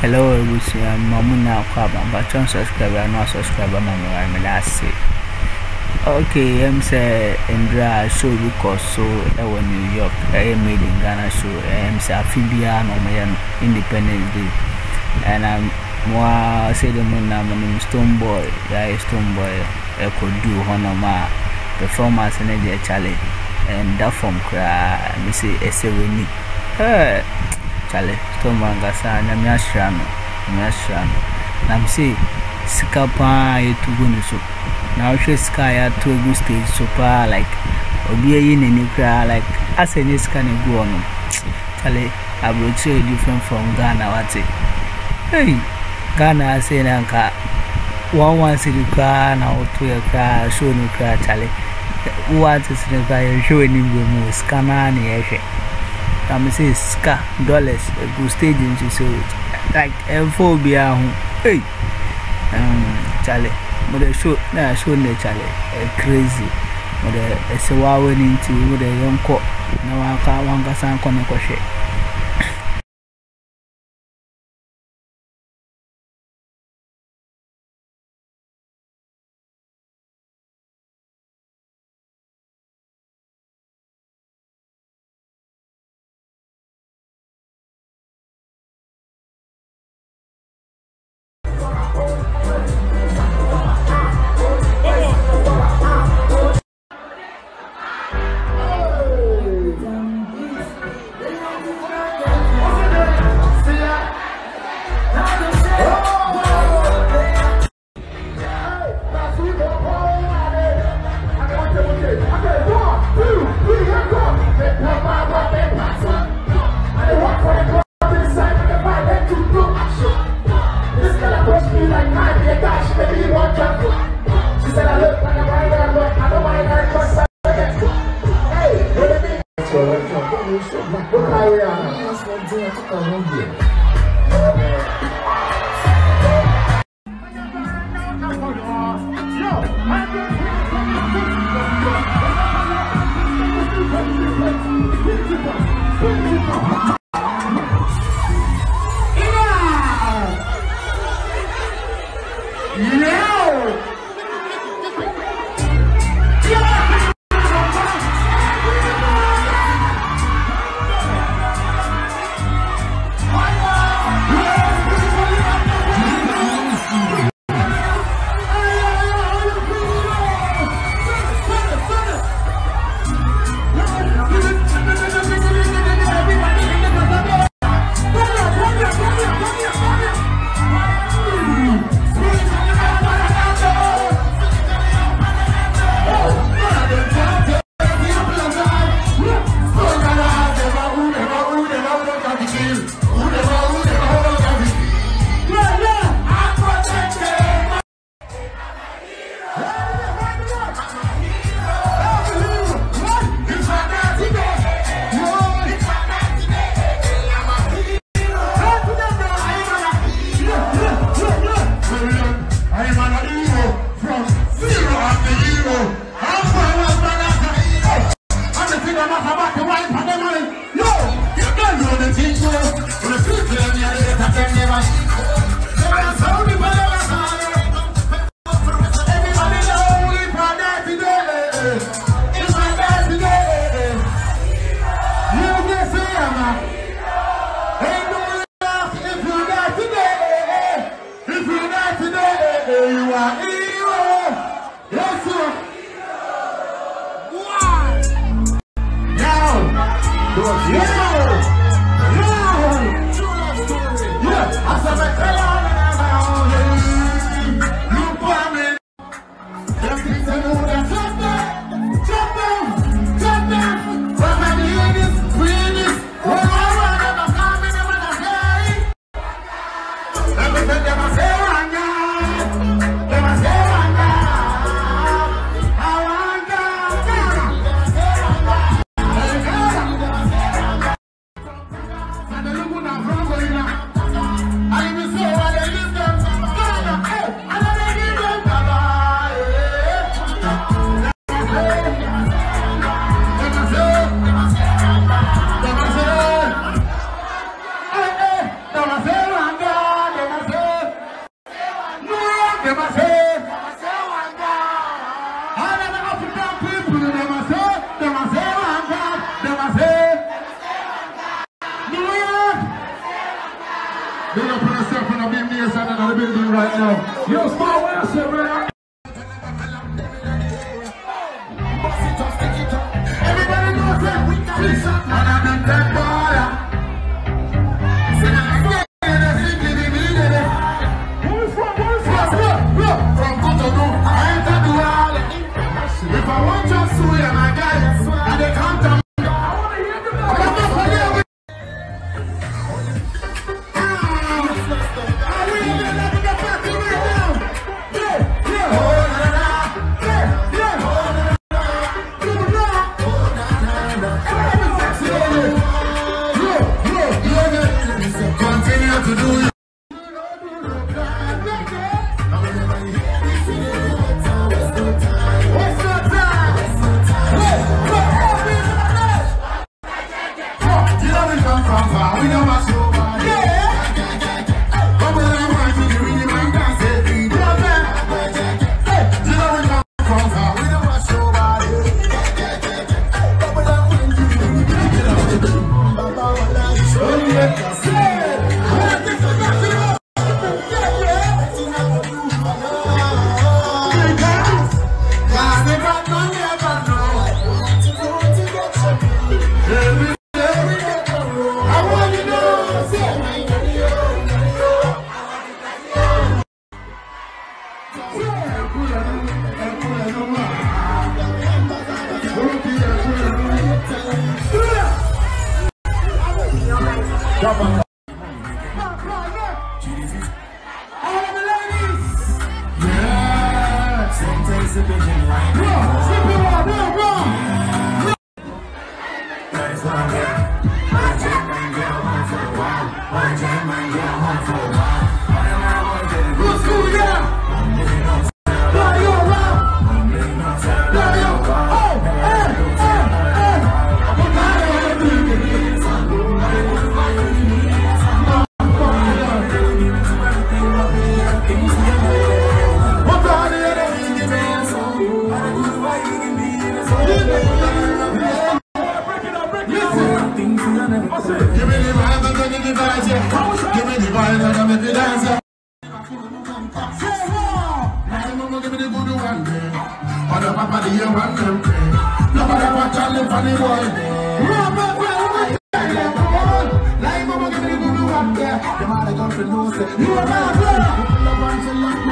hello ebusua ma mu na akɔ aba mpatwa nsubscribe na asubscribe ama mo ara mi n'ase okay ɛm sɛ ndra show bi kɔ I was new york ɛyɛ made in ghana show ɛm sɛ afi biara na And I'm, no ah, say the moon. I'm a Stone Boy. nam stone boy I could do. ɛkɔduu hɔnom a performance energy challenge. And that from fam koraa me sɛ ɛsɛ w'ani Hey. Eh, need. Hey. kyale stone ankasa nyame ahyira no nyame ahyira no na m sɛ sika paa yɛtu gu ne so na wohwɛ sika a yɛato agu stage so paa like obi ayi n'ani koraa like asɛ nyɛ sika na egu hɔ no kyale aburokyire different from ghana wate hey ghana asɛ na nka one one city koraa na woto yɛ koraa show no koraa kyale wowɔ ate sene koraa yɛhwɛ w'anim bɔ mu sika naa na yɛhwɛ I'm say sika dollars a good stage into so like M4 be a. Hey, um, chale. but the show now show ne chale. uh, crazy. But the uh, so I went into with a young cop now I can't one person connect. Mo de ɛsɛ wawa ne nti mo de yɛnkɔ na wanka wankasa nkɔ ne kɔhwɛ Yeah! Tudo na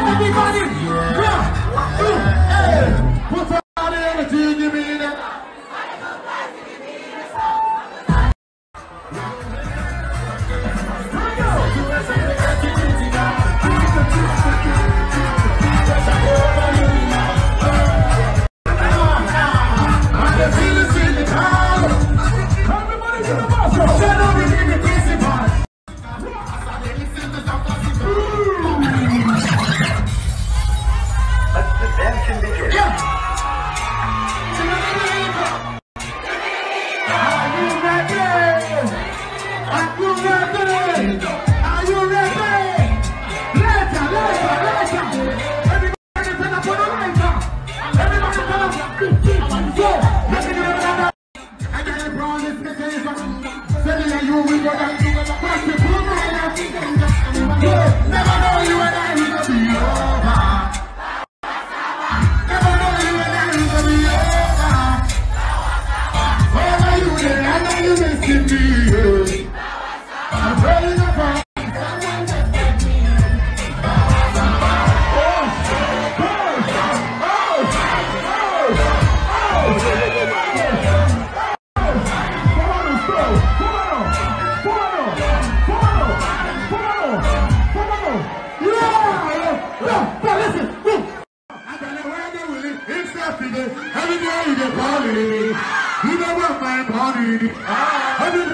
Everybody, yeah. Yeah. Hey. in you get born. You know what I'm born. Hundred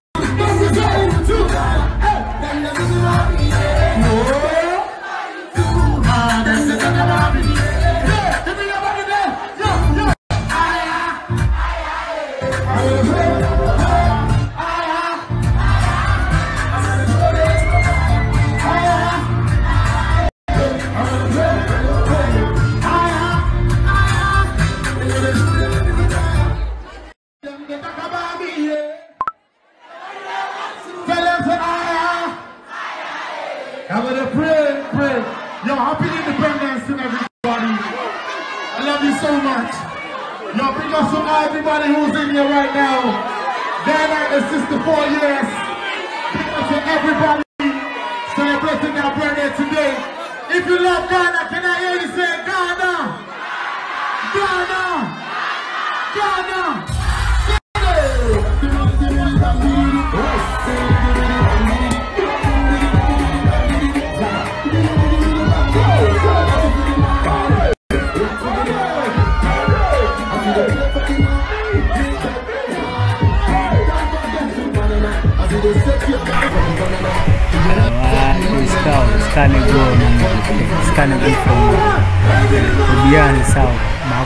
I'm gonna pray, pray. Yo, happy independence to everybody. I love you so much. Yo, big up to everybody who's in here right now. Ghana is 64 years. Big up to everybody celebrating their birthday today. If you love Ghana, can I hear you say Ghana? Ghana! Ghana!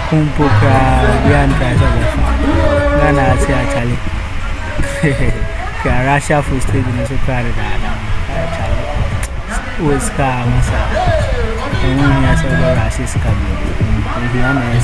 kumpuk Grand Prize of Africa Ghana àti àjálẹ̀ kí ara ṣàfù stage ní sọ́kà rẹ̀ dáadáa àjálẹ̀ ó sika àwọn sá òun ni aṣọ lọ́rọ̀ àṣẹ sika mi òun ni àná ẹ̀.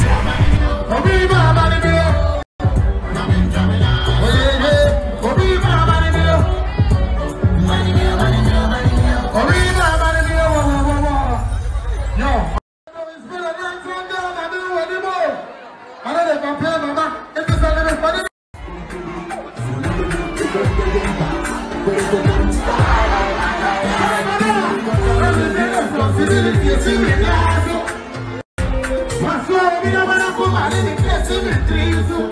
Mas foi a minha maracumarina que se me trizo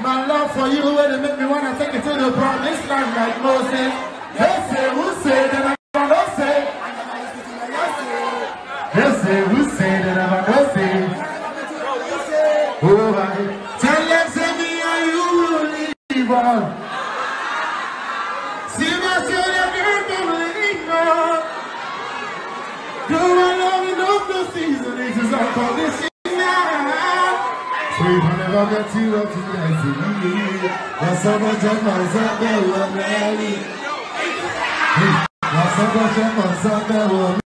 My love for you will make me wanna take it to the promised land like Moses. They say, who say that I'm gonna say? They say, who Brasileira, na samba de amanzã Belo Meli. Na samba de amanzã Belo Meli.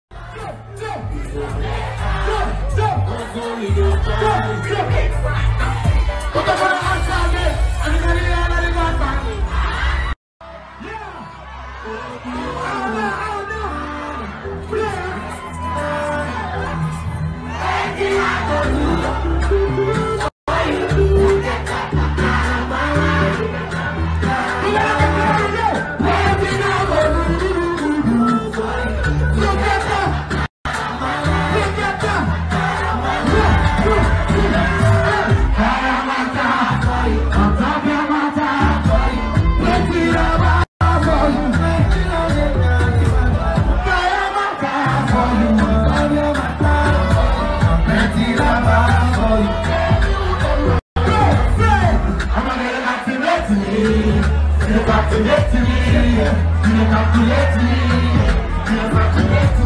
Up to that to me, that's how much